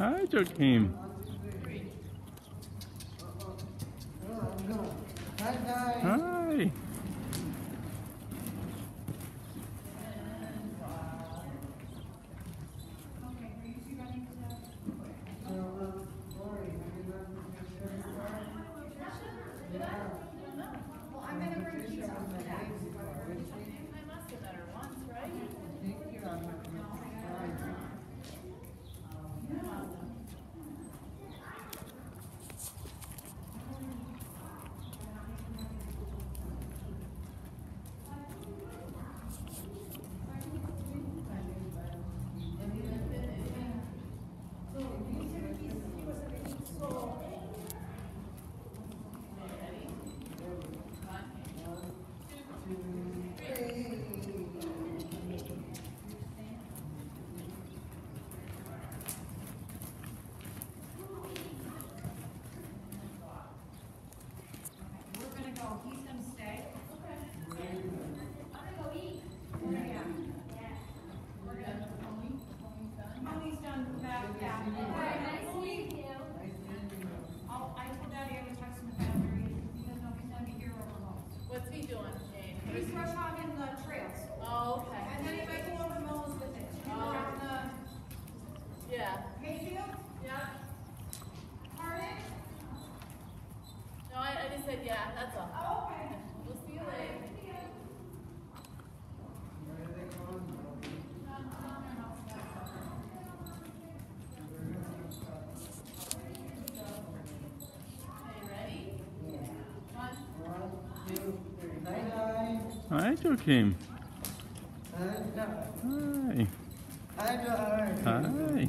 Hi, Joaquin. Hi. That's all. Oh, okay. We'll see you later. Joachim. Hi. Hi. Hi.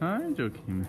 哎，就听。